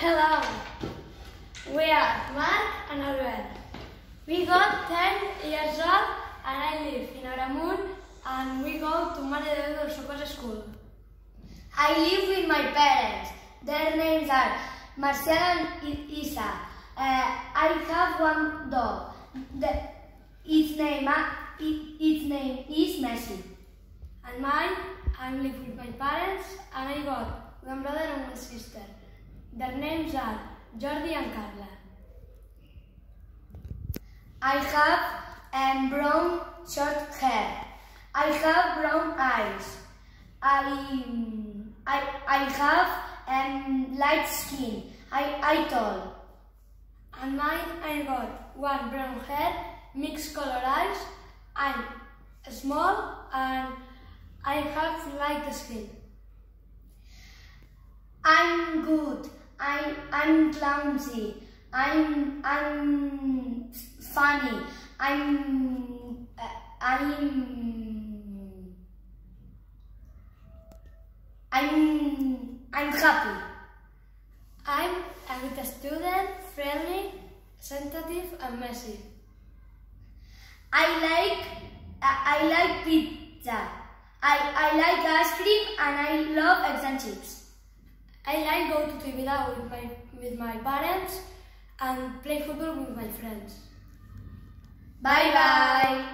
Hello. We are Mark and Albert. We got 10 years old and I live in Aramunt and we go to Mare de Déu Socors School. I live with my parents. Their names are Marcel and Isa. Uh, I have one dog. The, its name it, its name is Messi. And mine, I live with my parents and I got one brother and one sister. Their names are Jordi and Carla. I have um, brown short hair. I have brown eyes. I I, I have um, light skin. I I tall. And mine, I got one brown hair, mixed color eyes, I'm small and I have light skin. I'm good. I I'm clumsy. I'm I'm funny. I'm I'm I'm I'm happy. I'm a good student, friendly, sensitive and messy. I like I, I like pizza. I I like ice cream and I love eggs and chips. I like go to Tibida with my with my parents and play football with my friends. Bye bye.